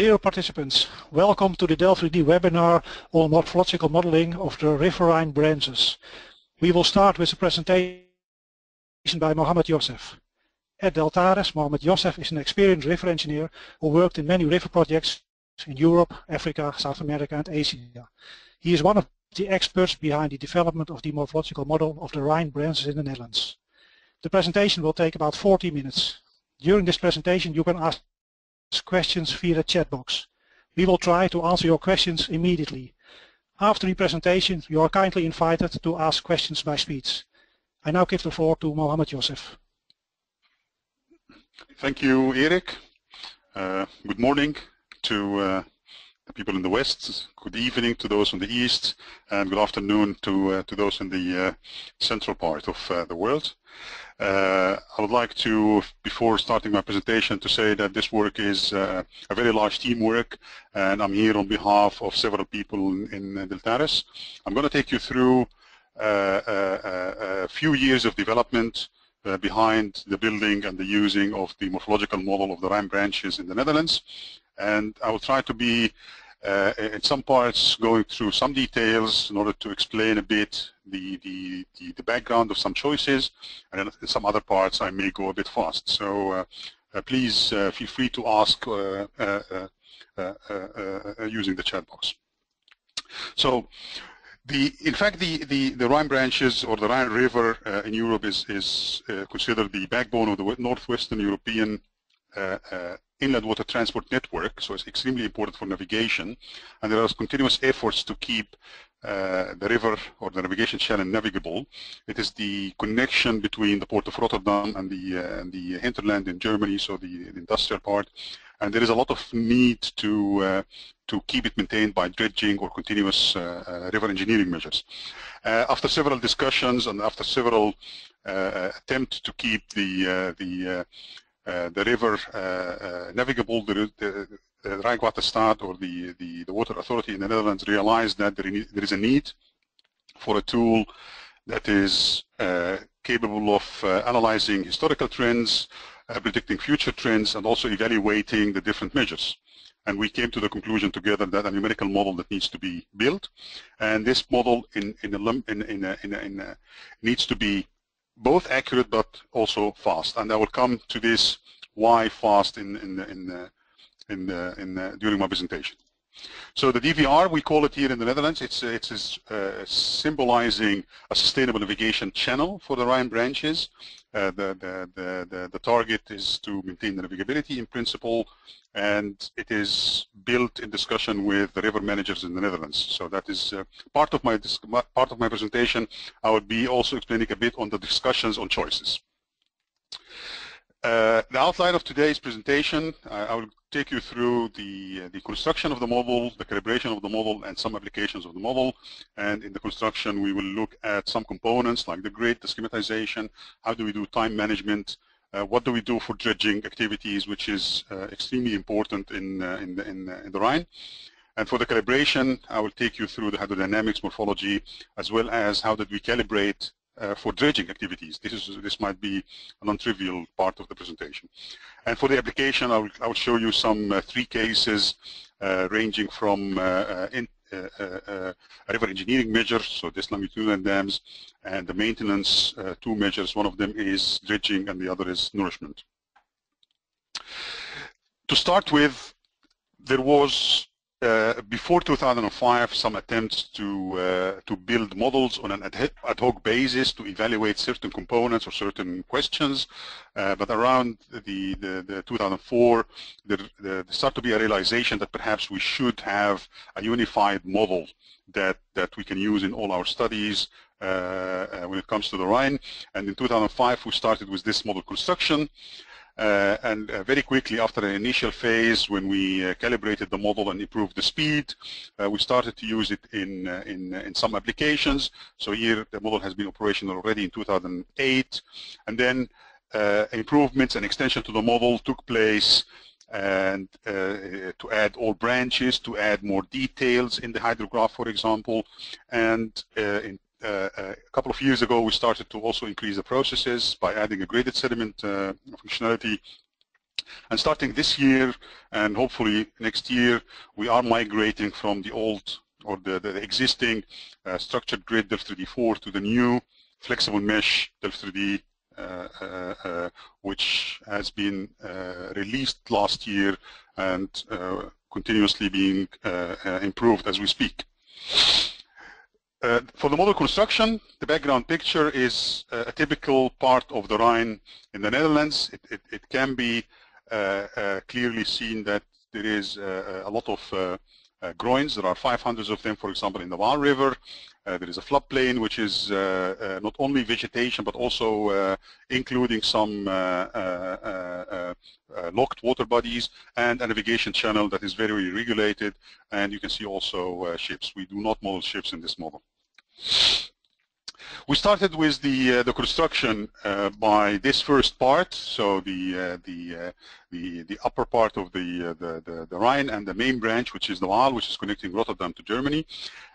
Dear participants, welcome to the Delft3D webinar on morphological modeling of the River Rhine branches. We will start with a presentation by Mohammed Youssef. At Deltares, Mohammed Youssef is an experienced river engineer who worked in many river projects in Europe, Africa, South America and Asia. He is one of the experts behind the development of the morphological model of the Rhine branches in the Netherlands. The presentation will take about 40 minutes. During this presentation you can ask questions via the chat box. We will try to answer your questions immediately. After the presentation you are kindly invited to ask questions by speech. I now give the floor to Mohammed Youssef. Thank you, Eric. Uh, good morning to uh, the people in the West, good evening to those in the East, and good afternoon to, uh, to those in the uh, central part of uh, the world. Uh, I would like to, before starting my presentation, to say that this work is uh, a very large teamwork, and I'm here on behalf of several people in, in Deltares. I'm going to take you through uh, a, a, few years of development uh, behind the building and the using of the morphological model of the Rhine branches in the Netherlands. And I will try to be uh, in some parts going through some details in order to explain a bit the, the, the, the background of some choices and some other parts I may go a bit fast. So uh, uh, please uh, feel free to ask uh, uh, using the chat box. So the, in fact, the, the, the Rhine branches or the Rhine River in Europe is, is considered the backbone of the northwestern European inland water transport network, so it's extremely important for navigation. And there are continuous efforts to keep uh, the river or the navigation channel navigable. It is the connection between the port of Rotterdam and the, uh, the hinterland in Germany, so the, the, industrial part. And there is a lot of need to, uh, to keep it maintained by dredging or continuous uh, uh, river engineering measures. Uh, after several discussions and after several attempts to keep the, the Eh, the river uh, uh, navigable, the, the, the Rijkswaterstaat or the, the, the, water authority in the Netherlands realized that there, there is a need for a tool that is capable of analyzing historical trends, predicting future trends, and also evaluating the different measures. And we came to the conclusion together that a numerical model that needs to be built, and this model in in a, in in, a, a, needs to be both accurate but also fast. And I will come to this why fast in in in uh, in, uh, in uh, during my presentation. So the DVR, we call it here in the Netherlands, it's, it's uh, symbolizing a sustainable navigation channel for the Rhine branches. Uh, the, the, the, the, target is to maintain the navigability in principle, and it is built in discussion with the river managers in the Netherlands. So that is uh, part of my part of my presentation. I would be also explaining a bit on the discussions on choices. Uh, the outline of today's presentation, I, I will take you through the, uh, the construction of the model, the calibration of the model, and some applications of the model. And in the construction, we will look at some components like the grid, the schematization, how do we do time management, uh, what do we do for dredging activities, which is uh, extremely important in, in, the, in, in the Rhine. And for the calibration, I will take you through the hydrodynamics morphology, as well as how did we calibrate uh, for dredging activities. This is this might be a non-trivial part of the presentation. And for the application, I will, I will show you some uh, three cases uh, ranging from uh, uh, in, uh, river engineering measures, so this longitudinal dams, and the maintenance two measures. One of them is dredging and the other is nourishment. To start with, there was uh, before 2005, some attempts to uh, to build models on an ad hoc basis to evaluate certain components or certain questions, uh, but around the, the, the 2004, there, there started to be a realization that perhaps we should have a unified model that that we can use in all our studies uh, uh, when it comes to the Rhine. And in 2005, we started with this model construction. Uh, and uh, very quickly after an initial phase when we uh, calibrated the model and improved the speed, we started to use it in, in, in some applications. So here the model has been operational already in 2008. And then improvements and extension to the model took place and uh, to add all branches, to add more details in the hydrograph, for example. And uh, in uh, a couple of years ago, we started to also increase the processes by adding a graded sediment uh, functionality. And starting this year and hopefully next year, we are migrating from the old or the, the existing uh, structured grid Delft3D4 to the new flexible mesh Delft3D uh, uh, uh, which has been released last year and continuously being improved as we speak. Uh, for the model construction, the background picture is uh, a typical part of the Rhine in the Netherlands. It, it, it can be uh, clearly seen that there is a lot of groins. There are 500 of them, for example, in the Waal River. Uh, there is a floodplain which is uh, uh, not only vegetation but also including some locked water bodies and a navigation channel that is very regulated and you can see also ships. We do not model ships in this model. We started with the uh, the construction uh, by this first part, so the uh, the the the upper part of the, the, the the Rhine and the main branch, which is the Waal, which is connecting Rotterdam to Germany,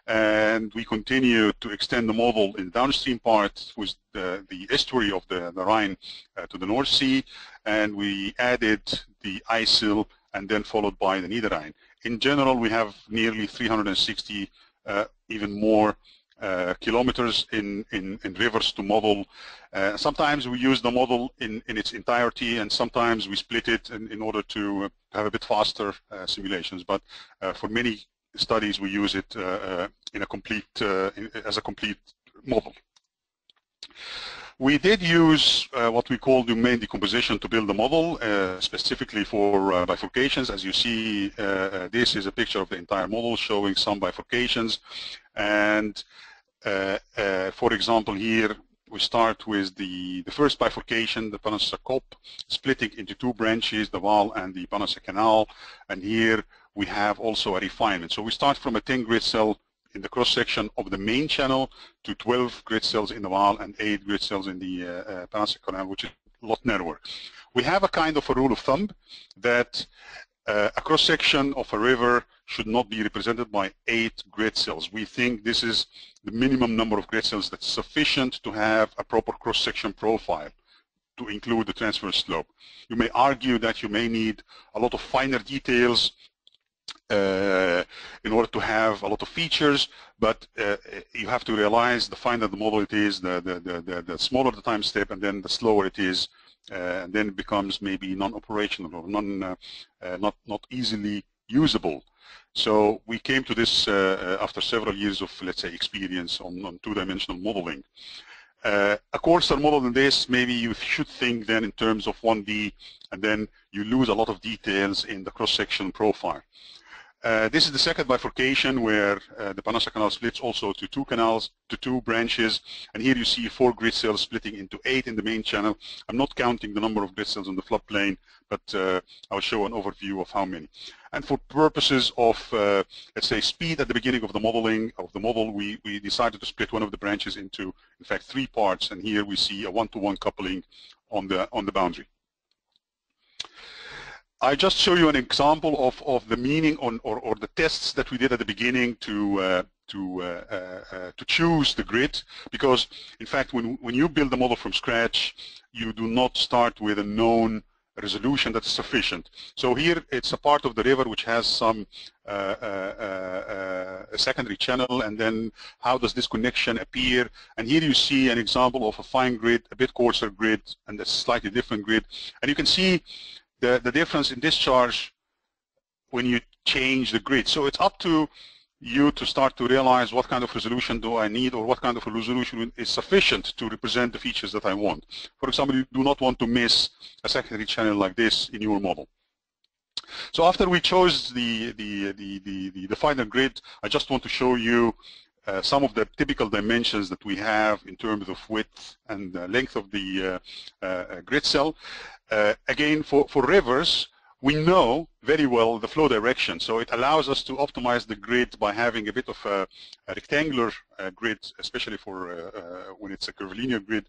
and we continue to extend the model in the downstream part with the, the estuary of the, the Rhine uh, to the North Sea, and we added the IJssel and then followed by the Nederrijn. In general, we have nearly 360, uh, even more uh, kilometers in, in, in, rivers to model. Uh, sometimes we use the model in, in its entirety and sometimes we split it in, in order to uh, have a bit faster uh, simulations. But uh, for many studies we use it in a complete uh, as a complete model. We did use uh, what we call domain decomposition to build the model, uh, specifically for uh, bifurcations. As you see, this is a picture of the entire model showing some bifurcations. And for example, here we start with the, the first bifurcation, the Pannerdensche Kop, splitting into two branches, the Waal and the Pannerdensch Canal. And here we have also a refinement. So we start from a 10 grid cell in the cross-section of the main channel to 12 grid cells in the Waal and 8 grid cells in the uh, uh, Canal, which is a lot narrower. We have a kind of a rule of thumb that uh, a cross-section of a river should not be represented by 8 grid cells. We think this is the minimum number of grid cells that's sufficient to have a proper cross-section profile to include the transverse slope. You may argue that you may need a lot of finer details in order to have a lot of features, but uh, you have to realize the finer the model it is, the, the, the, the, smaller the time step, and then the slower it is, uh, and then it becomes maybe non-operational or non, uh, uh, not, not easily usable. So we came to this uh, after several years of, let's say, experience on, on two-dimensional modeling. Uh, a coarser model than this, maybe you should think then in terms of 1D, and then you lose a lot of details in the cross-section profile. Uh, this is the second bifurcation where uh, the Pannerdensch Canal splits also to two canals, to two branches, and here you see four grid cells splitting into eight in the main channel. I'm not counting the number of grid cells on the floodplain, but uh, I'll show an overview of how many. And for purposes of, uh, let's say, speed at the beginning of the modeling of the model, we, we decided to split one of the branches into, in fact, three parts, and here we see a one-to-one -one coupling on the, on the boundary. I just show you an example of, of the meaning on, or, or the tests that we did at the beginning to uh, to uh, uh, uh, to choose the grid. Because in fact when when you build a model from scratch you do not start with a known resolution that's sufficient. So here it's a part of the river which has some uh, uh, uh, secondary channel and then how does this connection appear? And here you see an example of a fine grid, a bit coarser grid and a slightly different grid. And you can see the, the difference in discharge when you change the grid. So it's up to you to start to realize what kind of resolution do I need or what kind of resolution is sufficient to represent the features that I want. For example, you do not want to miss a secondary channel like this in your model. So after we chose the, the, the, the, the, the final grid, I just want to show you uh, some of the typical dimensions that we have in terms of width and length of the uh, uh, grid cell. Uh, again, for, for rivers, we know very well the flow direction, so it allows us to optimize the grid by having a bit of a, a rectangular uh, grid, especially for uh, uh, when it's a curvilinear grid,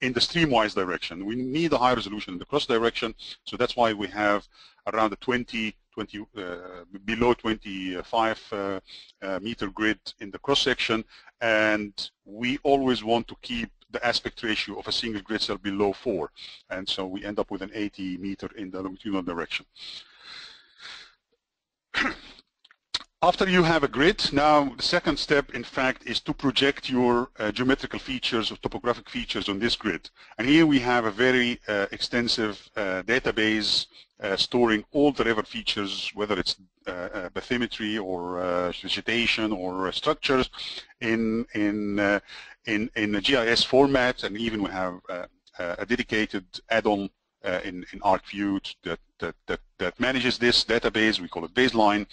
in the streamwise direction. We need a high resolution in the cross direction, so that's why we have around a 20, 20 uh, below 25 uh, meter grid in the cross section, and we always want to keep the aspect ratio of a single grid cell below 4. And so we end up with an 80 meter in the longitudinal direction. After you have a grid, now the second step, in fact, is to project your uh, geometrical features or topographic features on this grid. And here we have a very uh, extensive uh, database uh, storing all the river features, whether it's uh, uh, bathymetry or vegetation or structures in in in in a GIS format, and even we have uh, uh, a dedicated add-on uh, in in ArcView that that that that manages this database. We call it baseline.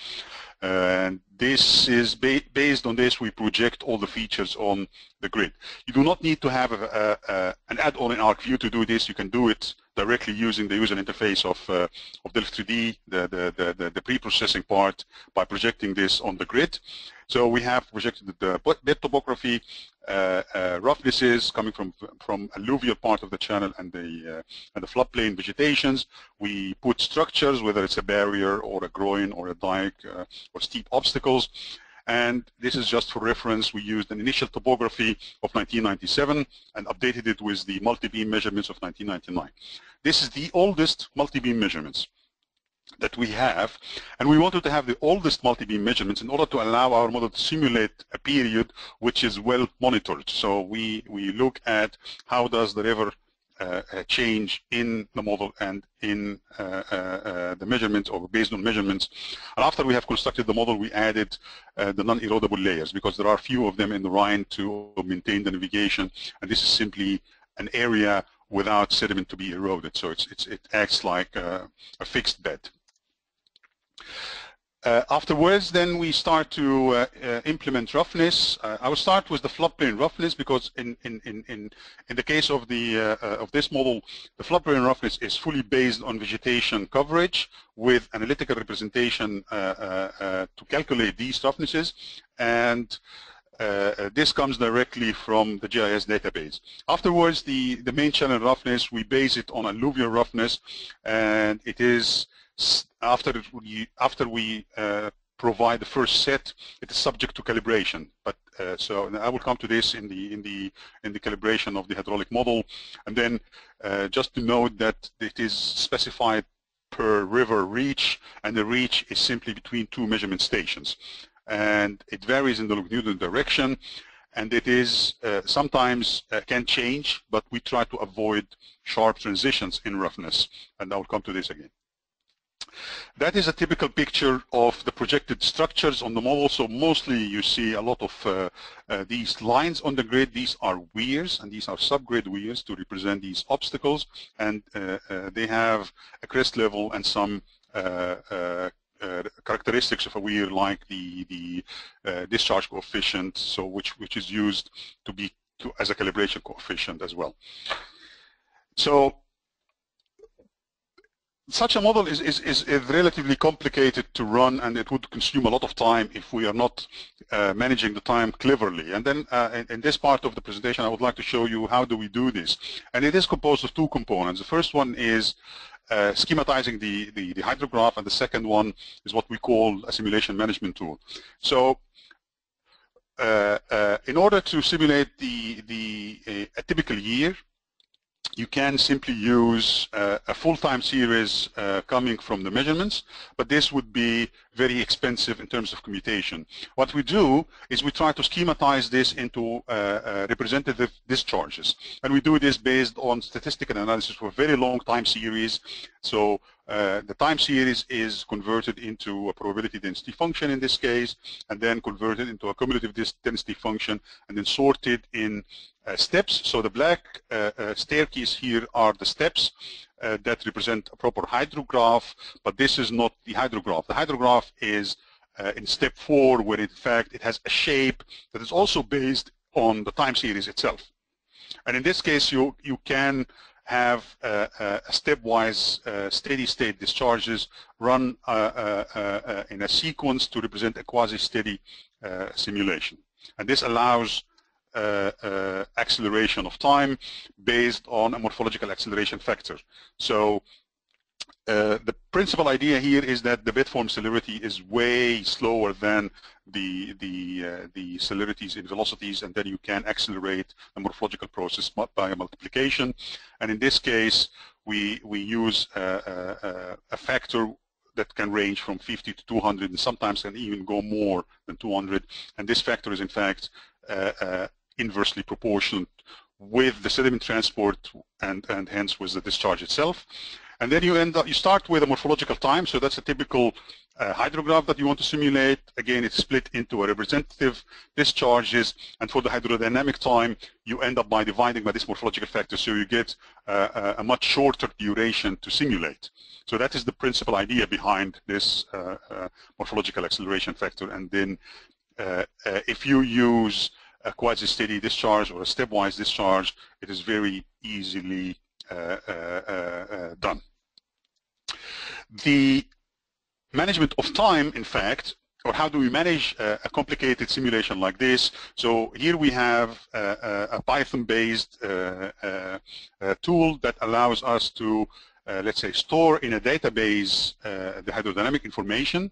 And this is ba based on this, we project all the features on the grid. You do not need to have a, a, a, an add-on in ArcView to do this. You can do it directly using the user interface of, uh, of Delft 3D, the, the, the, the pre-processing part, by projecting this on the grid. So we have projected the bed topography, uh, uh, roughnesses coming from from alluvial part of the channel and the uh, and the floodplain vegetations. We put structures, whether it's a barrier or a groin or a dike uh, or steep obstacles. And this is just for reference. We used an initial topography of 1997 and updated it with the multi-beam measurements of 1999. This is the oldest multi-beam measurements that we have, and we wanted to have the oldest multi-beam measurements in order to allow our model to simulate a period which is well monitored. So we, we look at how does the river uh, uh change in the model and in uh, uh, uh, the measurements or based on measurements. And after we have constructed the model, we added uh, the non-erodible layers because there are few of them in the Rhine to maintain the navigation, and this is simply an area without sediment to be eroded. So it's, it's, it acts like a, a fixed bed. Uh, afterwards, then we start to uh, uh, implement roughness. Uh, I will start with the floodplain roughness because in in in in, in the case of the uh, uh, of this model, the floodplain roughness is fully based on vegetation coverage with analytical representation to calculate these roughnesses, and this comes directly from the GIS database. Afterwards, the the main channel roughness we base it on alluvial roughness, and it is after we after we uh, provide the first set, it is subject to calibration. But uh, so I will come to this in the in the in the calibration of the hydraulic model, and then uh, just to note that it is specified per river reach, and the reach is simply between two measurement stations, and it varies in the longitudinal direction, and it is uh, sometimes uh, can change, but we try to avoid sharp transitions in roughness, and I will come to this again. That is a typical picture of the projected structures on the model. So mostly you see a lot of uh, uh, these lines on the grid. These are weirs, and these are subgrid weirs to represent these obstacles. And uh, uh they have a crest level and some uh, uh, characteristics of a weir like the the discharge coefficient, so which which is used to be to, as a calibration coefficient as well. So such a model is, is, is, relatively complicated to run and it would consume a lot of time if we are not uh, managing the time cleverly. And then uh, in, in, this part of the presentation I would like to show you how do we do this. And it is composed of two components. The first one is uh, schematizing the, the, the, hydrograph and the second one is what we call a simulation management tool. So uh, uh, in order to simulate the, the, a typical year, you can simply use uh, a full time series uh, coming from the measurements, but this would be very expensive in terms of commutation. What we do is we try to schematize this into uh, uh representative discharges, and we do this based on statistical analysis for very long time series. So uh, the time series is converted into a probability density function in this case, and then converted into a cumulative density function, and then sorted in uh, steps. So the black uh, uh, staircase here are the steps uh, that represent a proper hydrograph, but this is not the hydrograph. The hydrograph is in step four, where in fact it has a shape that is also based on the time series itself. And in this case, you you can have uh, uh, stepwise uh, steady-state discharges run in a sequence to represent a quasi-steady simulation. And this allows uh, uh, acceleration of time based on a morphological acceleration factor. So uh, the principal idea here is that the bed form celerity is way slower than the the uh, the celerities in velocities, and then you can accelerate the morphological process by a multiplication. And in this case, we we use a, a, a factor that can range from 50 to 200, and sometimes can even go more than 200. And this factor is in fact uh, uh, inversely proportional with the sediment transport and and hence with the discharge itself. And then you end up, you start with a morphological time, so that's a typical uh, hydrograph that you want to simulate. Again, it's split into a representative discharges, and for the hydrodynamic time, you end up by dividing by this morphological factor, so you get uh, a much shorter duration to simulate. So that is the principal idea behind this uh, uh morphological acceleration factor. And then uh, uh, if you use a quasi-steady discharge or a stepwise discharge, it is very easily Uh, uh, uh, done. The management of time, in fact, or how do we manage uh, a complicated simulation like this? So here we have uh, a Python-based uh, tool that allows us to, let's say, store in a database the hydrodynamic information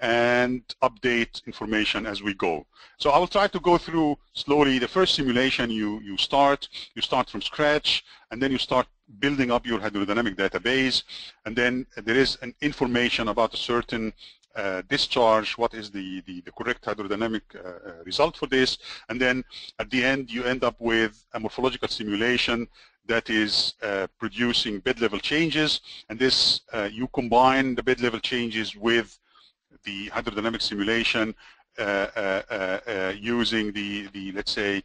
and update information as we go. So I will try to go through slowly the first simulation you, you start, you start from scratch, and then you start building up your hydrodynamic database, and then there is an information about a certain uh, discharge, what is the, the, the correct hydrodynamic uh, uh, result for this, and then at the end you end up with a morphological simulation that is uh, producing bed level changes, and this uh, you combine the bed level changes with the hydrodynamic simulation uh, uh, uh, using the, the, let's say,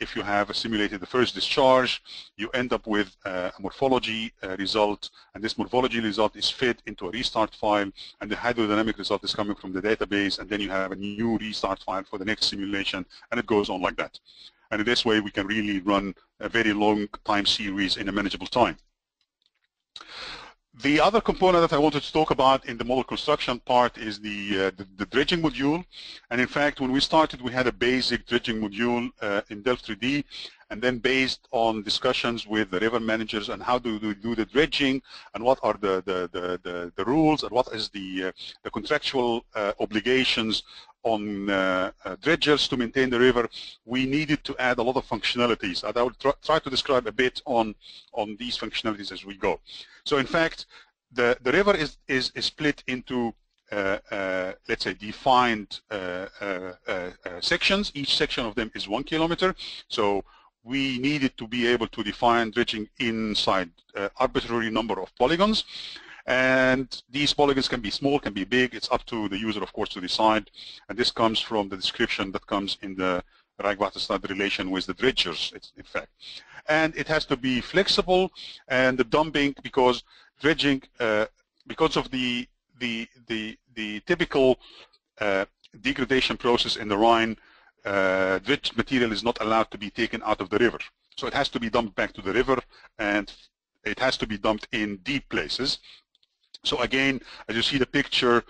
if you have simulated the first discharge, you end up with a morphology result, and this morphology result is fed into a restart file, and the hydrodynamic result is coming from the database, and then you have a new restart file for the next simulation, and it goes on like that. And in this way, we can really run a very long time series in a manageable time. The other component that I wanted to talk about in the model construction part is the, uh, the, the, dredging module. And in fact, when we started, we had a basic dredging module uh, in Delft 3D. And then based on discussions with the river managers and how do we do the dredging and what are the, the, the, the, the rules and what is the, uh, the contractual uh, obligations on uh, uh, dredgers to maintain the river, we needed to add a lot of functionalities. And I will tr try to describe a bit on, on these functionalities as we go. So in fact, the, the river is, is, is split into uh, uh, let's say defined uh, uh, sections. Each section of them is one kilometer. So we needed to be able to define dredging inside arbitrary number of polygons. And these polygons can be small, can be big. It's up to the user, of course, to decide. And this comes from the description that comes in the Rijkswaterstaat relation with the dredgers, in fact. And it has to be flexible and the dumping because dredging, uh, because of the the the the typical uh, degradation process in the Rhine, uh, dredged material is not allowed to be taken out of the river. So it has to be dumped back to the river and it has to be dumped in deep places so again, as you see the picture,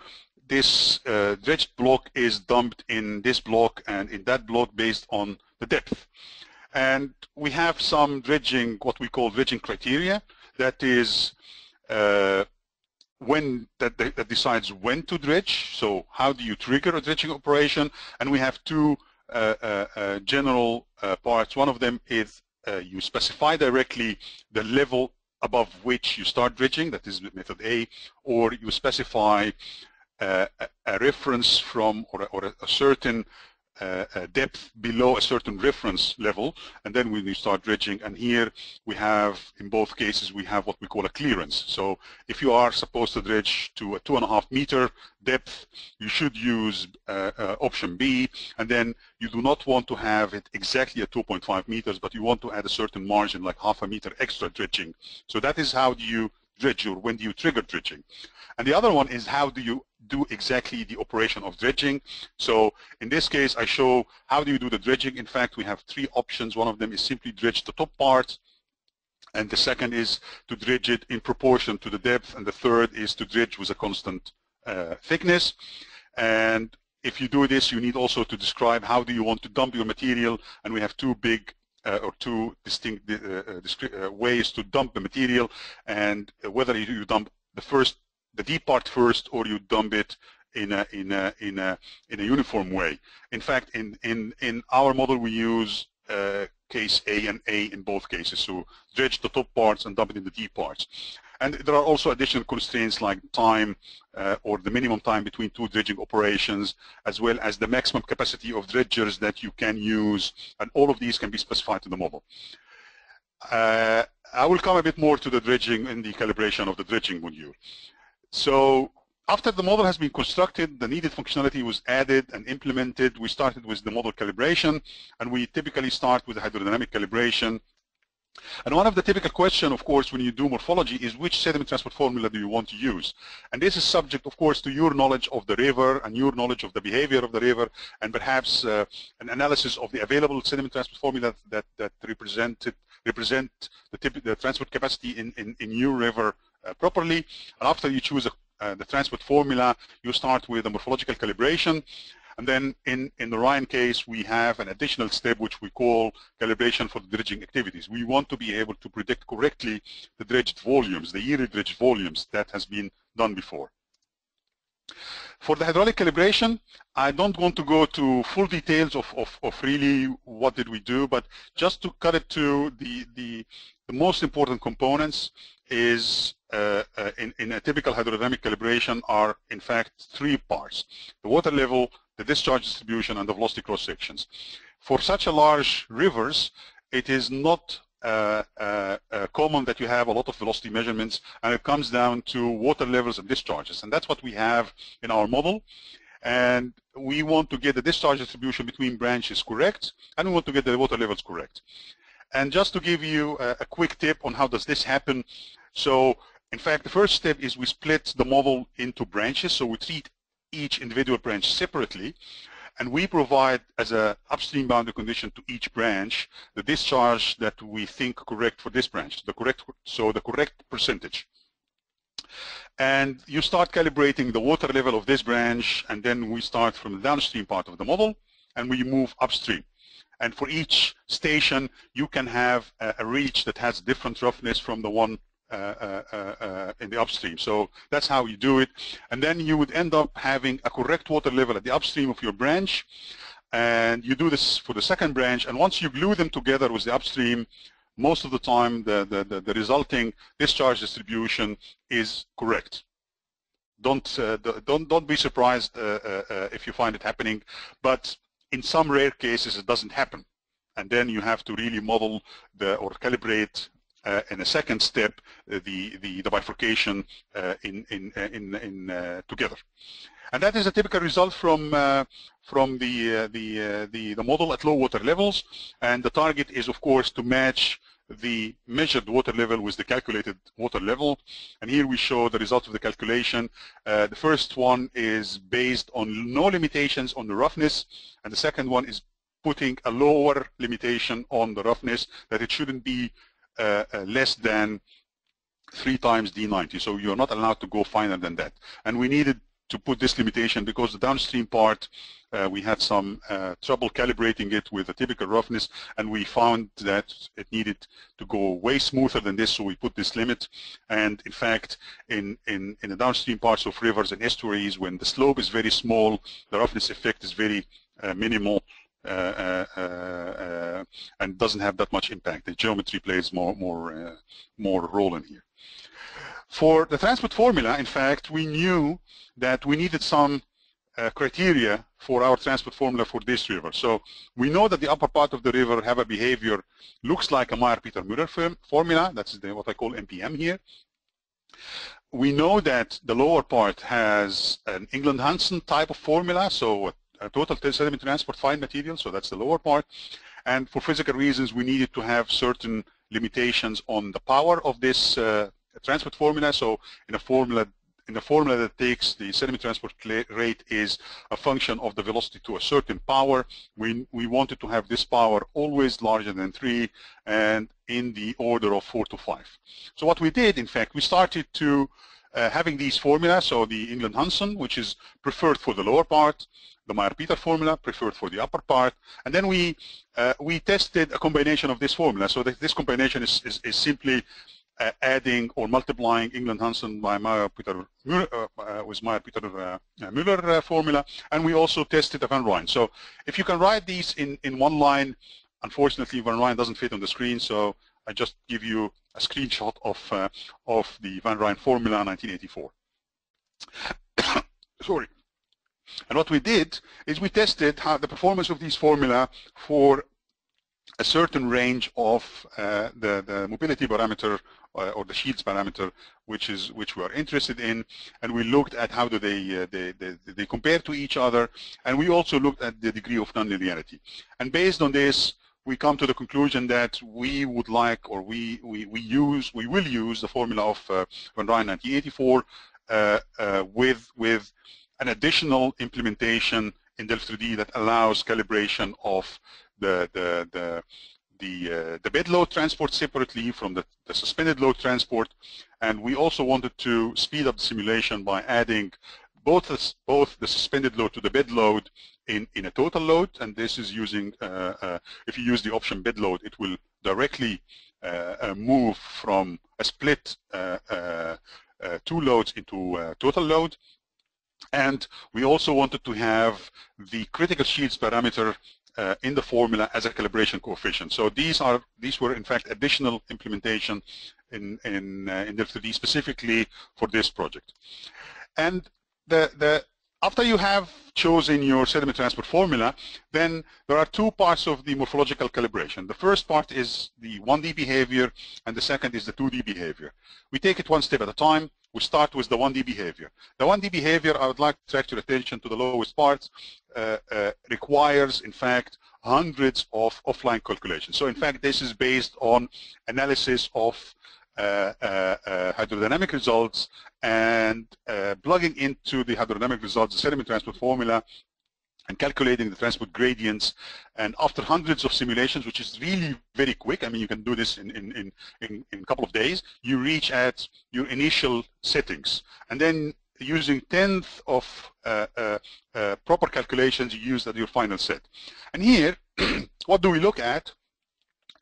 this uh, dredged block is dumped in this block and in that block based on the depth. And we have some dredging, what we call dredging criteria, that is uh, when that, that, decides when to dredge. So how do you trigger a dredging operation? And we have two uh, uh, uh general uh, parts. One of them is you specify directly the level above which you start dredging, that is method A, or you specify uh, a, a, reference from or a, or a certain uh, depth below a certain reference level, and then we start dredging, and here we have, in both cases, we have what we call a clearance. So if you are supposed to dredge to a two and a half meter depth, you should use uh, uh, option B, and then you do not want to have it exactly at 2.5 meters, but you want to add a certain margin, like half a meter extra dredging. So that is how you dredge or when do you trigger dredging. And the other one is how do you do exactly the operation of dredging. So in this case, I show how do you do the dredging. In fact, we have three options. One of them is simply dredge the top part. And the second is to dredge it in proportion to the depth. And the third is to dredge with a constant uh, thickness. And if you do this, you need also to describe how do you want to dump your material. And we have two big or two distinct uh, uh, uh ways to dump the material and whether you dump the first, the deep part first, or you dump it in a in a in a in a uniform way. In fact, in in in our model, we use uh, case A and A in both cases. So dredge the top parts and dump it in the deep parts. And there are also additional constraints like time uh, or the minimum time between two dredging operations, as well as the maximum capacity of dredgers that you can use. And all of these can be specified to the model. Uh, I will come a bit more to the dredging and the calibration of the dredging module. So after the model has been constructed, the needed functionality was added and implemented. We started with the model calibration, and we typically start with the hydrodynamic calibration and one of the typical questions, of course, when you do morphology is which sediment transport formula do you want to use? And this is subject, of course, to your knowledge of the river and your knowledge of the behavior of the river and perhaps uh, an analysis of the available sediment transport formula that, that represented, represent the, typ the transport capacity in, in, in your river uh, properly. And after you choose a, uh, the transport formula, you start with a morphological calibration. And then in, in the Rhine case, we have an additional step which we call calibration for the dredging activities. We want to be able to predict correctly the dredged volumes, the yearly dredged volumes that has been done before. For the hydraulic calibration, I don't want to go to full details of, of, of really what did we do, but just to cut it to the, the, the most important components is uh, uh, in, in a typical hydrodynamic calibration are in fact three parts. The water level, the discharge distribution, and the velocity cross sections. For such a large rivers, it is not uh, uh, uh, common that you have a lot of velocity measurements and it comes down to water levels and discharges. And that's what we have in our model. And we want to get the discharge distribution between branches correct and we want to get the water levels correct. And just to give you a, a quick tip on how does this happen. So in fact the first step is we split the model into branches. So we treat each individual branch separately. And we provide as a upstream boundary condition to each branch the discharge that we think correct for this branch, the correct, so the correct percentage. And you start calibrating the water level of this branch, and then we start from the downstream part of the model, and we move upstream. And for each station, you can have a, reach that has different roughness from the one in the upstream. So that's how you do it. And then you would end up having a correct water level at the upstream of your branch. And you do this for the second branch. And once you glue them together with the upstream, most of the time the, the, the, the resulting discharge distribution is correct. Don't, uh, don't, don't be surprised uh, uh, if you find it happening. But in some rare cases, it doesn't happen. And then you have to really model the, or calibrate uh, in a second step uh, the, the, the bifurcation uh, in, in, in, in together. And that is a typical result from from the, the the the model at low water levels. And the target is, of course, to match the measured water level with the calculated water level. And here we show the result of the calculation. Uh, the first one is based on no limitations on the roughness, and the second one is putting a lower limitation on the roughness, that it shouldn't be uh, uh, less than three times D90. So you're not allowed to go finer than that. And we needed to put this limitation because the downstream part, uh, we had some uh, trouble calibrating it with a typical roughness, and we found that it needed to go way smoother than this, so we put this limit. And in fact, in, in, in the downstream parts of rivers and estuaries, when the slope is very small, the roughness effect is very uh, minimal, uh, uh, uh, Uh, uh, uh, and doesn't have that much impact. The geometry plays more more more role in here. For the transport formula, in fact, we knew that we needed some uh, criteria for our transport formula for this river. So we know that the upper part of the river have a behavior looks like a Meyer-Peter-Müller formula. That's the, what I call MPM here. We know that the lower part has an Engelund-Hansen type of formula. So total sediment transport fine material, so that's the lower part. And for physical reasons, we needed to have certain limitations on the power of this uh, transport formula. So in a formula in the formula that takes the sediment transport rate is a function of the velocity to a certain power. We, we wanted to have this power always larger than 3 and in the order of 4 to 5. So what we did, in fact, we started to uh, having these formulas, so the Engelund-Hansen, which is preferred for the lower part, the Meyer-Peter formula preferred for the upper part. And then we uh, we tested a combination of this formula. So this combination is, is, is simply uh, adding or multiplying Engelund Hansen by Meyer Peter uh, uh, with Meyer Peter uh, Müller formula, and we also tested Van Rijn. So if you can write these in in one line, unfortunately Van Rijn doesn't fit on the screen, so I just give you a screenshot of of the Van Rijn formula 1984. Sorry. And what we did is we tested how the performance of these formula for a certain range of uh, the, the mobility parameter uh, or the Shields parameter, which is which we are interested in, and we looked at how do they, uh, they, they, they compare to each other, and we also looked at the degree of nonlinearity. And based on this, we come to the conclusion that we would like, or we we, we use, we will use the formula of uh, Van Rijn 1984 uh, uh, with with an additional implementation in Delft3D that allows calibration of the the the the, uh, the bed load transport separately from the, the, suspended load transport. And we also wanted to speed up the simulation by adding both the, both the suspended load to the bed load in, in a total load and this is using, uh, uh, if you use the option bed load it will directly uh, uh, move from a split uh, two loads into total load and we also wanted to have the critical Shields parameter uh, in the formula as a calibration coefficient. So these are these were in fact additional implementation in in uh, in Delft3D specifically for this project. And the the after you have chosen your sediment transport formula, then there are two parts of the morphological calibration. The first part is the 1D behavior, and the second is the 2D behavior. We take it one step at a time. We start with the 1D behavior. The 1D behavior, I would like to direct your attention to the lowest part, uh, uh, requires, in fact, hundreds of offline calculations. So, in fact, this is based on analysis of hydrodynamic results and plugging into the hydrodynamic results the sediment transport formula and calculating the transport gradients. And after hundreds of simulations, which is really very quick, I mean, you can do this in, in, in, in, in a couple of days, you reach at your initial settings. And then using tenth of uh, uh, uh, proper calculations, you use at your final set. And here, what do we look at?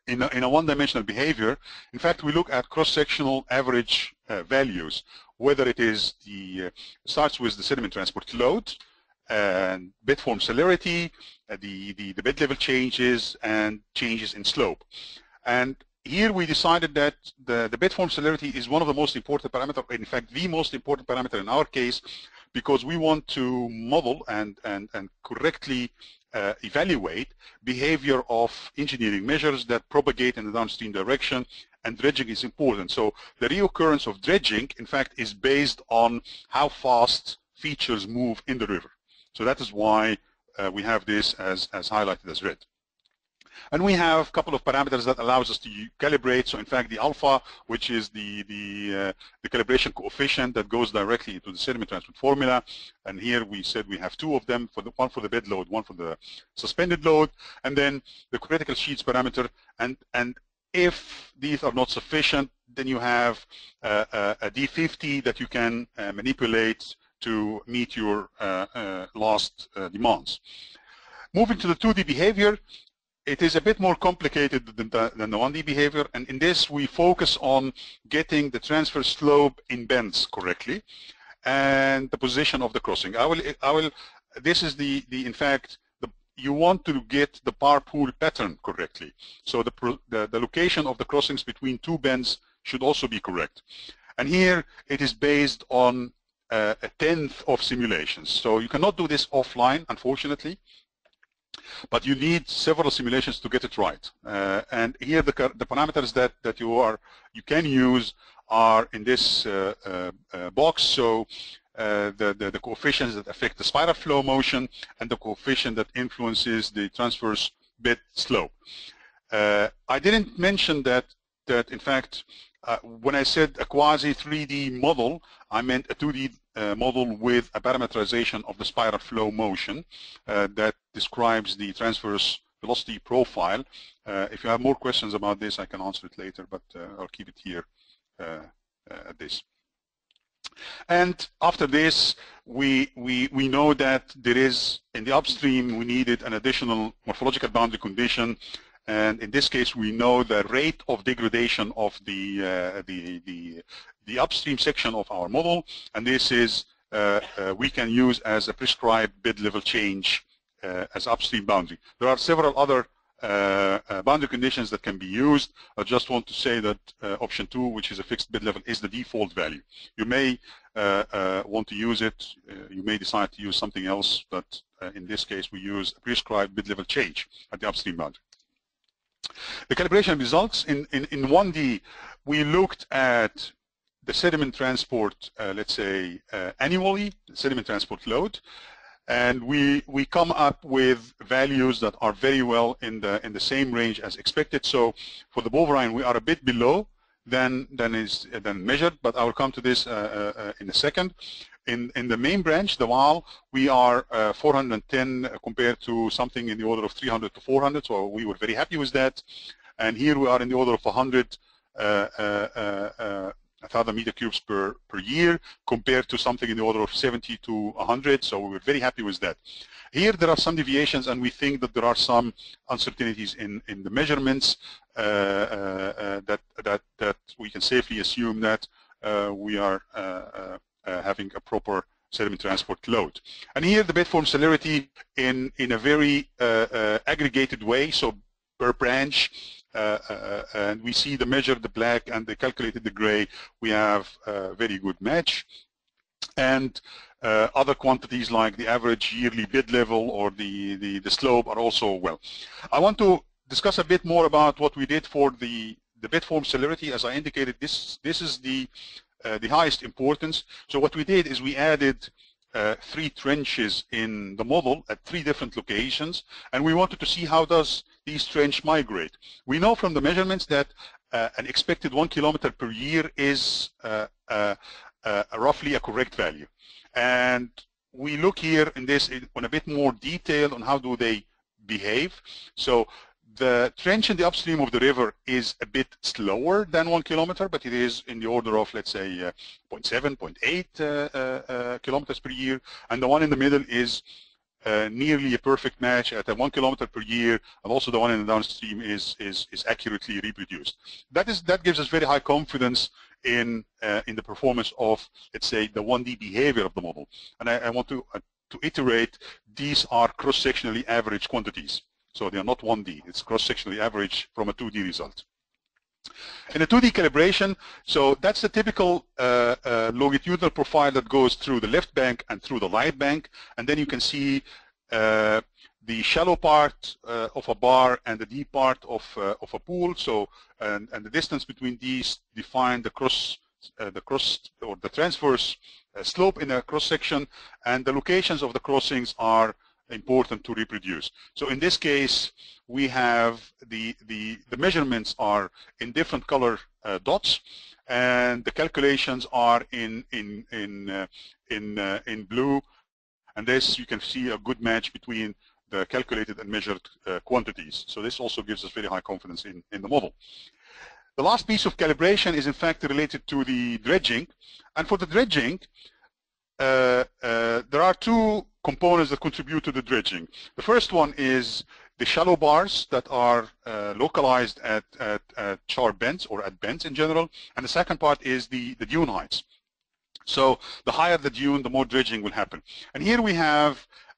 In a, in a one-dimensional behavior, in fact, we look at cross-sectional average uh, values, whether it is the, uh, starts with the sediment transport load, and bed form celerity, uh, the, the, the bed level changes, and changes in slope. And here we decided that the, the bed form celerity is one of the most important parameters, in fact, the most important parameter in our case, because we want to model and, and, and correctly uh, evaluate behavior of engineering measures that propagate in the downstream direction and dredging is important. So the reoccurrence of dredging, in fact, is based on how fast features move in the river. So that is why uh, we have this as, as highlighted as red. And we have a couple of parameters that allows us to calibrate. So in fact, the alpha, which is the the, uh, the calibration coefficient that goes directly into the sediment transport formula. And here we said we have two of them, for the one for the bed load, one for the suspended load, and then the critical Shields parameter. And and if these are not sufficient, then you have uh, uh a, a D50 that you can uh, manipulate to meet your uh, uh, last demands. Moving to the 2D behavior, it is a bit more complicated than the, than the 1D behavior, and in this we focus on getting the transverse slope in bends correctly and the position of the crossing. I will, I will, this is the, the in fact, the, you want to get the bar pool pattern correctly. So the, the, the location of the crossings between two bends should also be correct. And here it is based on uh, a tenth of simulations. So you cannot do this offline, unfortunately. But you need several simulations to get it right. Uh, and here the, the parameters that, that you are you can use are in this uh, uh, uh box. So uh, the, the, the, coefficients that affect the spiral flow motion and the coefficient that influences the transverse bed slope. Uh, I didn't mention that that in fact when I said a quasi 3D model, I meant a 2D uh, model with a parameterization of the spiral flow motion uh, that describes the transverse velocity profile. Uh, if you have more questions about this, I can answer it later, but uh, I'll keep it here uh, at this. And after this, we, we, we know that there is, in the upstream, we needed an additional morphological boundary condition and in this case we know the rate of degradation of the, uh, the, the, the, upstream section of our model, and this is uh, uh, we can use as a prescribed bed level change as upstream boundary. There are several other uh, uh, boundary conditions that can be used. I just want to say that uh, option two, which is a fixed bed level, is the default value. You may want to use it. you may decide to use something else, but in this case, we use a prescribed bed level change at the upstream boundary. The calibration results in, in, in 1D, we looked at the sediment transport, uh, let's say, uh, annually, sediment transport load, and we we come up with values that are very well in the in the same range as expected. So for the Bovenrijn, we are a bit below than than is than measured, but I will come to this uh, uh, uh in a second. In in the main branch, the Waal, we are uh, 410 compared to something in the order of 300 to 400. So we were very happy with that. And here we are in the order of 100 uh, uh, 1,000 meter cubes per, per year compared to something in the order of 70 to 100. So we were very happy with that. Here there are some deviations and we think that there are some uncertainties in, in the measurements uh, uh, uh that, that, that we can safely assume that uh, we are uh, uh, having a proper sediment transport load. And here the bed form celerity in, in a very aggregated way, so per branch, and we see the measure the black and the calculated the gray, we have a very good match. And uh, other quantities like the average yearly bed level or the, the, the slope are also well. I want to discuss a bit more about what we did for the, the bed form celerity. As I indicated, this, this is the, uh, the highest importance. So what we did is we added uh, three trenches in the model at three different locations, and we wanted to see how does these trench migrate. We know from the measurements that uh, an expected one kilometer per year is uh, uh, uh roughly a correct value. And we look here in this on a bit more detail on how do they behave. So the trench in the upstream of the river is a bit slower than one kilometer, but it is in the order of, let's say, uh, 0.7, 0.8 uh, uh, uh, kilometers per year. And the one in the middle is uh, nearly a perfect match at a one kilometer per year, and also the one in the downstream is is is accurately reproduced. That is that gives us very high confidence in uh, in the performance of let's say the 1D behavior of the model. And I, I want to uh, to iterate these are cross-sectionally average quantities. So they are not 1D. It's cross-sectionally average from a 2D result. In a 2D calibration, so that's the typical uh, uh, longitudinal profile that goes through the left bank and through the right bank, and then you can see uh, the shallow part uh, of a bar and the deep part of, uh, of a pool. So, and, and, the distance between these define the cross, uh, the cross or the transverse slope in a cross section, and the locations of the crossings are important to reproduce. So in this case, we have the, the, the measurements are in different color uh, dots, and the calculations are in, in, in, uh, in, uh, in blue. And this, you can see a good match between the calculated and measured uh, quantities. So this also gives us very high confidence in, in the model. The last piece of calibration is in fact related to the dredging. And for the dredging, uh, uh, there are two components that contribute to the dredging. The first one is the shallow bars that are uh, localized at, at, at, char bends or at bends in general. And the second part is the, the dune heights. So the higher the dune, the more dredging will happen. And here we have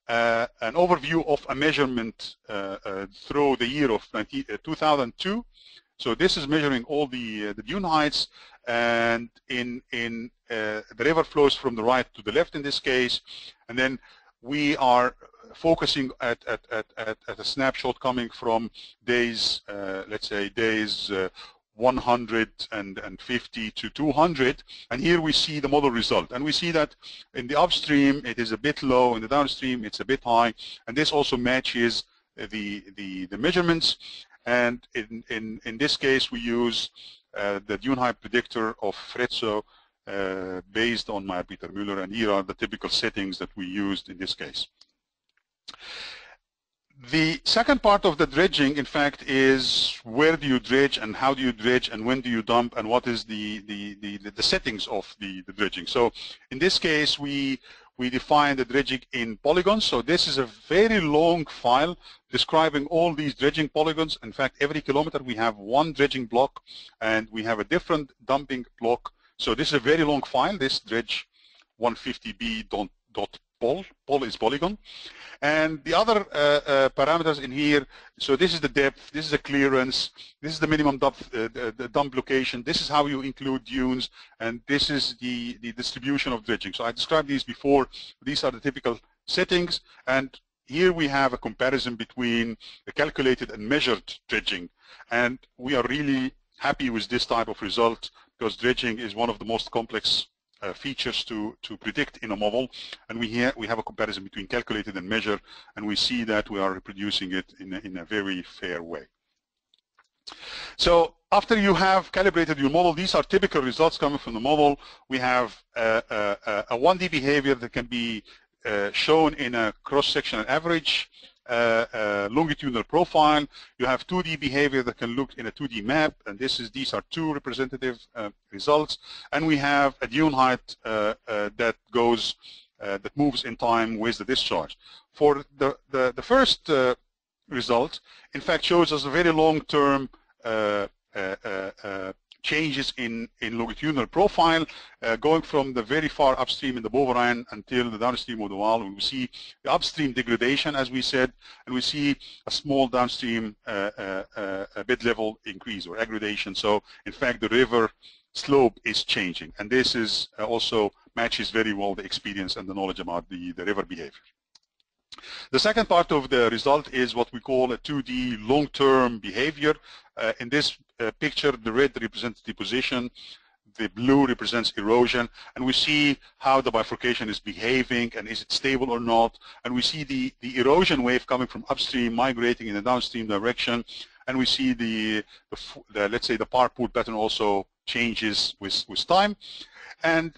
uh, an overview of a measurement uh, uh, through the year of 19, 2002. So this is measuring all the, the dune heights and in, in uh, the river flows from the right to the left in this case, and then we are focusing at, at, at, at, at a snapshot coming from days, uh, let's say days uh, 150 to 200 and here we see the model result. And we see that in the upstream it is a bit low in the downstream it's a bit high and this also matches the the, the measurements. And in, in, in this case we use uh, the dune height predictor of Fredsøe uh, based on Meyer Peter Müller, and here are the typical settings that we used in this case. The second part of the dredging, in fact, is where do you dredge and how do you dredge and when do you dump and what is the, the, the, the settings of the, the dredging. So in this case, we, we define the dredging in polygons. So this is a very long file describing all these dredging polygons. In fact, every kilometer we have one dredging block and we have a different dumping block. So this is a very long file, this dredge 150b.pol. Pol Pol is polygon. And the other uh, uh, parameters in here, so this is the depth, this is the clearance, this is the minimum depth, uh, the, the, dump location, this is how you include dunes, and this is the, the distribution of dredging. So I described these before. These are the typical settings, and here we have a comparison between the calculated and measured dredging. And we are really happy with this type of result because dredging is one of the most complex uh, features to, to predict in a model. And we, here, we have a comparison between calculated and measured, and we see that we are reproducing it in a, in a very fair way. So after you have calibrated your model, these are typical results coming from the model. We have a, a, a 1D behavior that can be uh, shown in a cross-sectional average uh, uh, longitudinal profile. You have 2D behavior that can look in a 2D map, and this is these are two representative uh, results. And we have a dune height that goes that moves in time with the discharge. For the the, the first result, in fact, shows us a very long-term uh, uh, uh, changes in, in longitudinal profile, uh, going from the very far upstream in the Boven until the downstream of the Waal. We see the upstream degradation, as we said, and we see a small downstream uh, uh, uh bed level increase or aggradation. So, in fact, the river slope is changing, and this is uh, also matches very well the experience and the knowledge about the, the river behavior. The second part of the result is what we call a 2D long-term behavior. Uh, in this uh, picture, the red represents deposition, the blue represents erosion, and we see how the bifurcation is behaving and is it stable or not. And we see the, the erosion wave coming from upstream migrating in the downstream direction, and we see the, the, the let's say the bar pool pattern also changes with, with time. And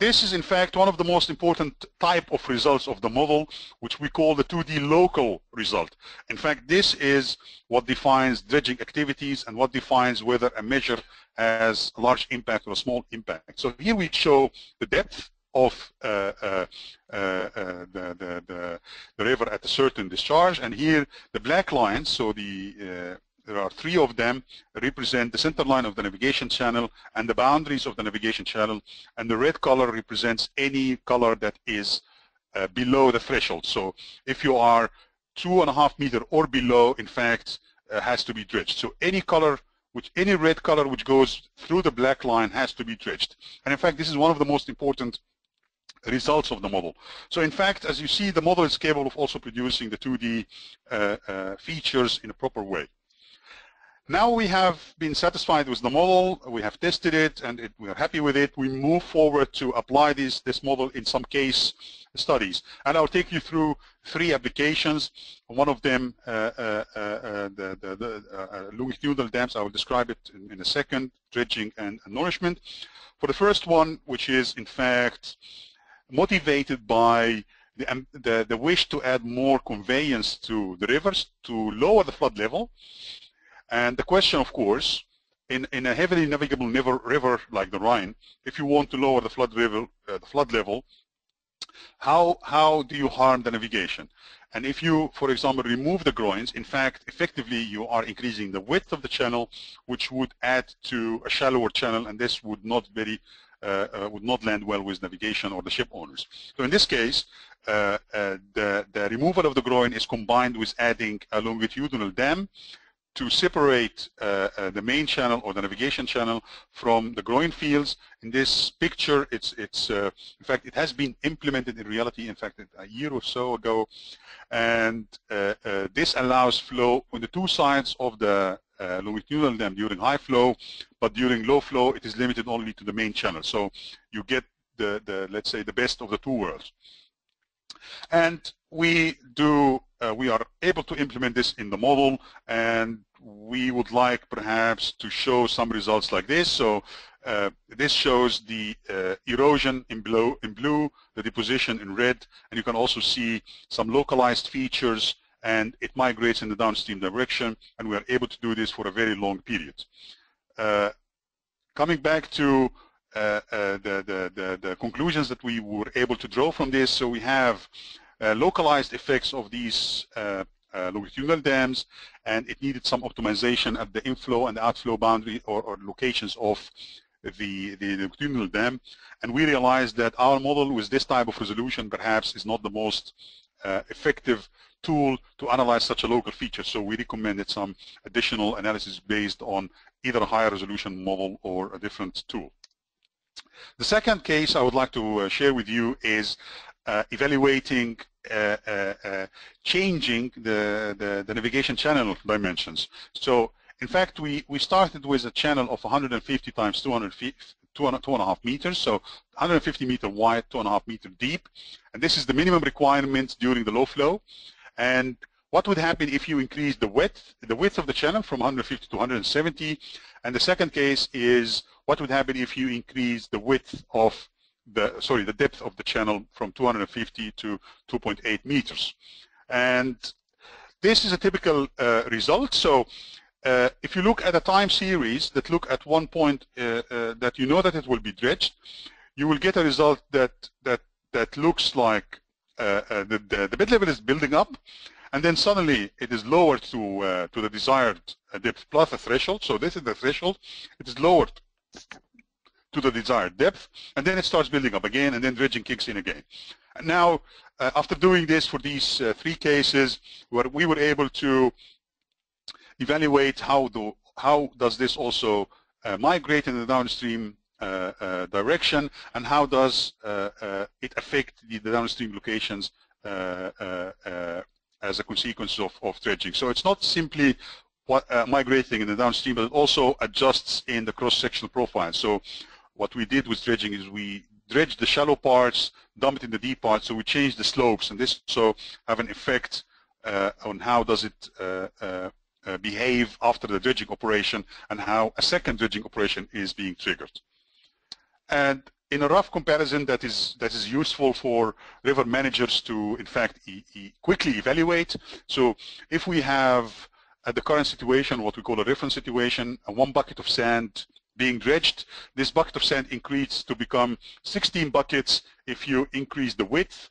this is in fact one of the most important type of results of the model, which we call the 2D local result. In fact, this is what defines dredging activities and what defines whether a measure has a large impact or a small impact. So here we show the depth of uh, uh, uh, uh the, the, the, the, river at a certain discharge, and here the black lines, so the uh, there are three of them represent the center line of the navigation channel and the boundaries of the navigation channel. And the red color represents any color that is uh, below the threshold. So if you are two and a half meter or below, in fact, uh, has to be dredged. So any color, which any red color which goes through the black line has to be dredged. And in fact, this is one of the most important results of the model. So in fact, as you see, the model is capable of also producing the 2D uh, uh, features in a proper way. Now we have been satisfied with the model, we have tested it, and it, we are happy with it. We move forward to apply this, this model in some case studies. And I'll take you through three applications. One of them, uh, uh, uh, the, the, the uh, longitudinal dams, I will describe it in, in, a second, dredging and, and nourishment. For the first one, which is in fact motivated by the, um, the, the wish to add more conveyance to the rivers to lower the flood level, and the question, of course, in, in a heavily navigable river, river like the Rhine, if you want to lower the flood level, uh, the flood level, how how do you harm the navigation? And if you, for example, remove the groins, in fact, effectively you are increasing the width of the channel, which would add to a shallower channel, and this would not very uh, uh, would not land well with navigation or the ship owners. So in this case, uh, uh the, the removal of the groin is combined with adding a longitudinal dam to separate uh, uh, the main channel or the navigation channel from the groin fields. In this picture, it's, it's uh, in fact, it has been implemented in reality, in fact, a year or so ago. And uh, uh, this allows flow on the two sides of the uh, longitudinal dam during high flow, but during low flow, it is limited only to the main channel. So you get the, the let's say, the best of the two worlds. And we do uh, we are able to implement this in the model and we would like perhaps to show some results like this. So uh, this shows the uh, erosion in blue, in blue, the deposition in red, and you can also see some localized features and it migrates in the downstream direction and we are able to do this for a very long period. Uh, coming back to uh, uh, the, the, the, the, conclusions that we were able to draw from this. So we have localized effects of these uh, uh, longitudinal dams, and it needed some optimization at the inflow and outflow boundary or, or locations of the, the longitudinal dam. And we realized that our model with this type of resolution perhaps is not the most uh, effective tool to analyze such a local feature. So we recommended some additional analysis based on either a higher resolution model or a different tool. The second case I would like to uh, share with you is uh, evaluating uh, uh, uh, changing the, the, the, navigation channel dimensions. So in fact, we, we started with a channel of 150 times 200 feet, two and, two and a half meters, so 150 meter wide, two and a half meter deep. And this is the minimum requirement during the low flow. And what would happen if you increase the width, the width of the channel from 150 to 170? And the second case is what would happen if you increase the width of the, sorry, the depth of the channel from 250 to 2.8 meters. And this is a typical uh, result. So uh, if you look at a time series that look at one point uh, uh that you know that it will be dredged, you will get a result that that that looks like uh, uh, the, the, the bed level is building up, and then suddenly it is lowered to to the desired depth plus a threshold. So this is the threshold. It is lowered to the desired depth, and then it starts building up again, and then dredging kicks in again. Now, uh, after doing this for these uh, three cases, where we were able to evaluate how do how does this also uh, migrate in the downstream uh, uh, direction, and how does uh, it affect the, the downstream locations as a consequence of, of dredging. So it's not simply what, migrating in the downstream, but it also adjusts in the cross-sectional profile. So what we did with dredging is we dredged the shallow parts, dumped in the deep parts, so we changed the slopes, and this also have an effect uh, on how does it uh, uh, uh, behave after the dredging operation and how a second dredging operation is being triggered. And in a rough comparison that is that is useful for river managers to in fact e e quickly evaluate. So if we have at the current situation what we call a reference situation, a one bucket of sand being dredged, this bucket of sand increases to become 16 buckets if you increase the width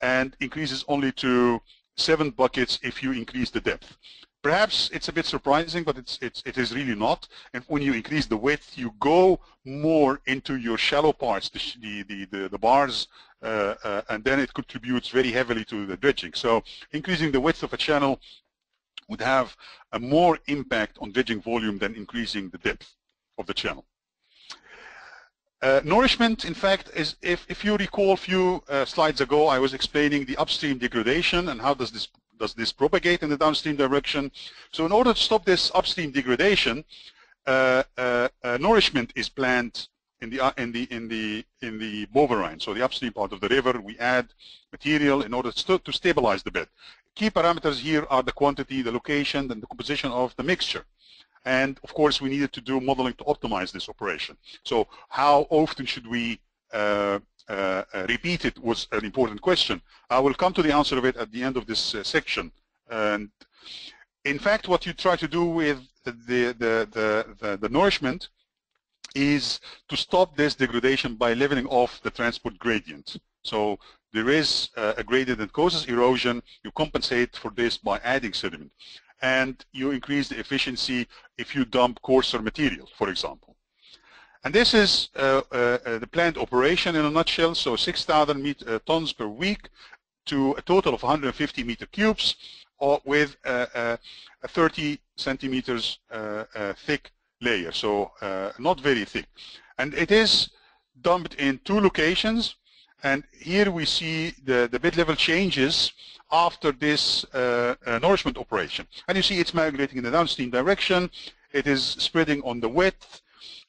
and increases only to seven buckets if you increase the depth. Perhaps it's a bit surprising, but it's, it's, it is really not. And when you increase the width, you go more into your shallow parts, the, the, the, the bars, uh, uh, and then it contributes very heavily to the dredging. So increasing the width of a channel would have a more impact on dredging volume than increasing the depth of the channel. Uh, nourishment, in fact, is if, if you recall a few uh, slides ago, I was explaining the upstream degradation and how does this does this propagate in the downstream direction. So in order to stop this upstream degradation, uh, uh, uh nourishment is planned in the uh, in the in the in the Bovenrijn. So the upstream part of the river, we add material in order to, to stabilize the bed. Key parameters here are the quantity, the location, and the composition of the mixture. And of course, we needed to do modeling to optimize this operation. So how often should we uh, uh, repeat it was an important question. I will come to the answer of it at the end of this uh, section. And in fact, what you try to do with the, the, the, the, the nourishment is to stop this degradation by leveling off the transport gradient. So there is a gradient that causes erosion. You compensate for this by adding sediment and you increase the efficiency if you dump coarser material, for example. And this is uh, uh, uh the planned operation in a nutshell, so 6,000 uh, tons per week to a total of 150 meter cubes or with a 30 centimeters uh, thick layer, so not very thick. And it is dumped in two locations, and here we see the, the bed level changes after this uh, uh, nourishment operation. And you see it's migrating in the downstream direction. It is spreading on the width.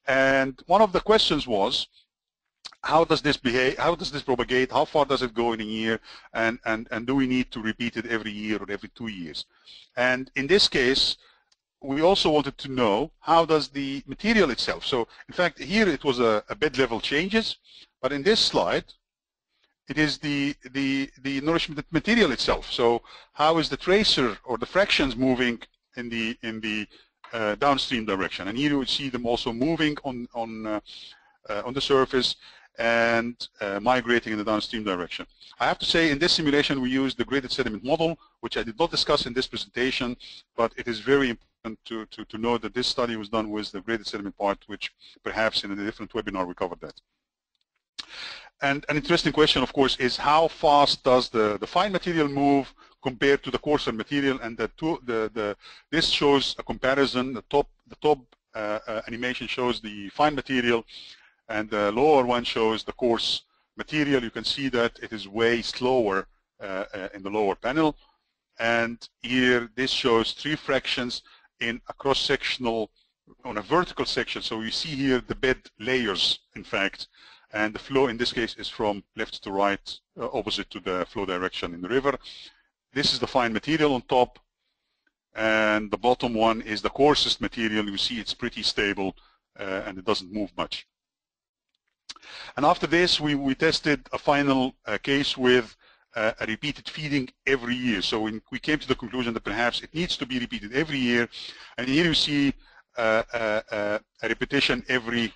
And one of the questions was, how does this behave, how does this propagate, how far does it go in a year, and, and, and do we need to repeat it every year or every two years? And in this case, we also wanted to know how does the material itself, so in fact here it was a, a bed level changes, but in this slide, it is the, the, the nourishment material itself. So how is the tracer or the fractions moving in the, in the uh, downstream direction? And here you would see them also moving on, on, uh, uh, on the surface and uh, migrating in the downstream direction. I have to say in this simulation we used the graded sediment model, which I did not discuss in this presentation, but it is very important to, to, to know that this study was done with the graded sediment part, which perhaps in a different webinar we covered that. And an interesting question, of course, is how fast does the, the fine material move compared to the coarser material? And the two, the, the, this shows a comparison. The top, the top uh, uh, animation shows the fine material and the lower one shows the coarse material. You can see that it is way slower uh, uh, in the lower panel. And here, this shows three fractions in a cross-sectional, on a vertical section. So you see here the bed layers, in fact, and the flow in this case is from left to right, uh, opposite to the flow direction in the river. This is the fine material on top, and the bottom one is the coarsest material. You see it's pretty stable, uh, and it doesn't move much. And after this, we, we tested a final uh, case with uh, a repeated feeding every year. So we, we came to the conclusion that perhaps it needs to be repeated every year. And here you see uh, uh, uh a repetition every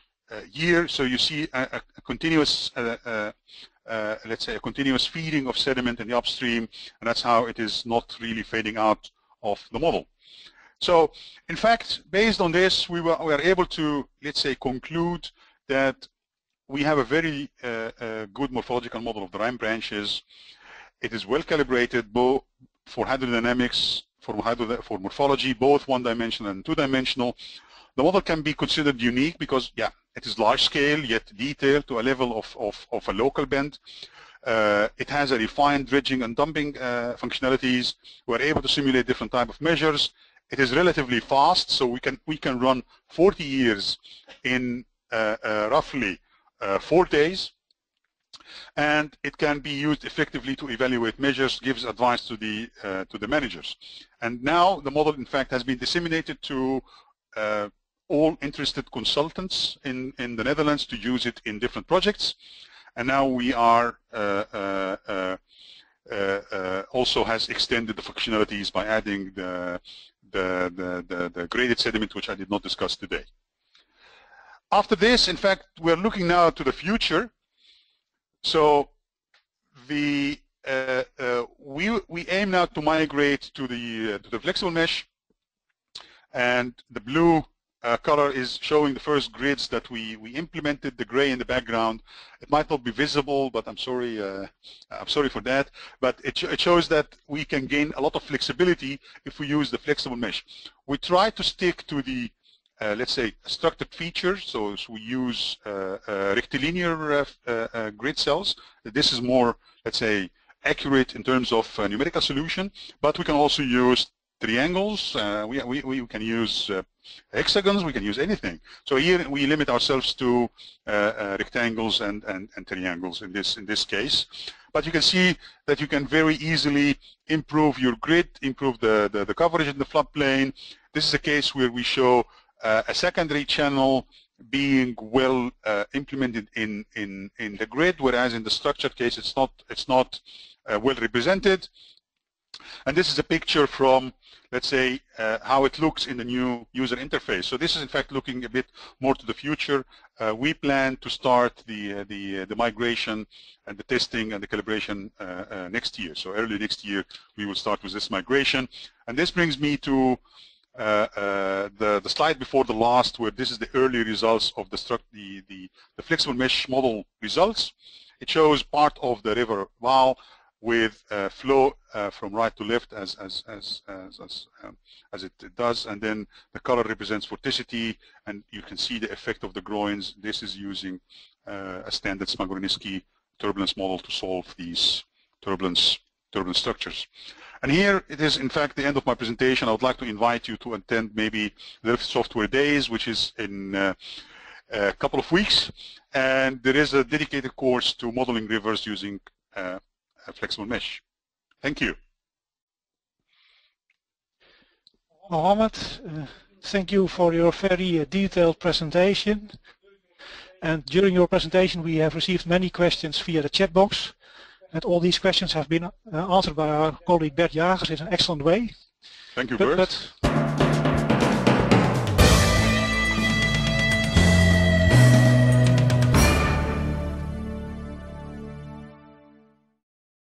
year. So you see a, a continuous, let's say, a continuous feeding of sediment in the upstream, and that's how it is not really fading out of the model. So, in fact, based on this, we were, we were able to, let's say, conclude that we have a very uh, uh, good morphological model of the Rhine branches. It is well calibrated both for hydrodynamics, for, hydro for morphology, both one-dimensional and two-dimensional. The model can be considered unique because, yeah, it is large scale yet detailed to a level of, of, of a local bend. Uh, it has a refined dredging and dumping uh, functionalities. We're able to simulate different type of measures. It is relatively fast, so we can we can run 40 years in uh, uh roughly uh, four days and it can be used effectively to evaluate measures, gives advice to the uh, to the managers. And now the model, in fact, has been disseminated to all interested consultants in in the Netherlands to use it in different projects. And now we are uh, uh, uh, also has extended the functionalities by adding the the, the the the graded sediment, which I did not discuss today. After this, in fact, we're looking now to the future. So the uh, uh, we we aim now to migrate to the uh, to the flexible mesh, and the blue uh, color is showing the first grids that we we implemented. The gray in the background. It might not be visible, but I'm sorry. Uh, I'm sorry for that. But it, it shows that we can gain a lot of flexibility if we use the flexible mesh. We try to stick to the uh, let's say, structured features. So, so we use uh, uh, rectilinear grid cells. This is more, let's say, accurate in terms of numerical solution, but we can also use triangles, uh, we, we, we can use uh, hexagons, we can use anything. So here we limit ourselves to uh, rectangles and, and, and triangles in this, in this case. But you can see that you can very easily improve your grid, improve the, the, the coverage in the floodplain. This is a case where we show uh, a secondary channel being well uh, implemented in, in, in the grid, whereas in the structured case it's not, it's not uh, well represented. And this is a picture from, let's say, uh, how it looks in the new user interface. So this is in fact looking a bit more to the future. Uh, we plan to start the, uh, the, the migration and the testing and the calibration next year. So early next year we will start with this migration. And this brings me to uh, uh, the, the slide before the last where this is the early results of the, the, the, the, flexible mesh model results. It shows part of the river Waal with uh, flow uh, from right to left as as as as as, um, as it does, and then the color represents vorticity, and you can see the effect of the groins. This is using uh, a standard Smagorinsky turbulence model to solve these turbulence turbulence structures. And here it is, in fact, the end of my presentation. I would like to invite you to attend maybe the Software Days, which is in uh, a couple of weeks. And there is a dedicated course to modeling rivers using uh, flexible mesh. Thank you. Mohammed, uh, thank you for your very uh, detailed presentation. And during your presentation, we have received many questions via the chat box. And all these questions have been uh, answered by our colleague Bert Jagers in an excellent way. Thank you, but, Bert. But